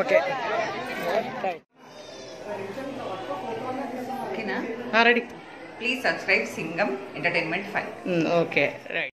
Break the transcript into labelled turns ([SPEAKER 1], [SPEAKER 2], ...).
[SPEAKER 1] Okay.
[SPEAKER 2] ఓకేనా?
[SPEAKER 1] Ready.
[SPEAKER 2] Please subscribe Singam entertainment five.
[SPEAKER 1] Okay. Right.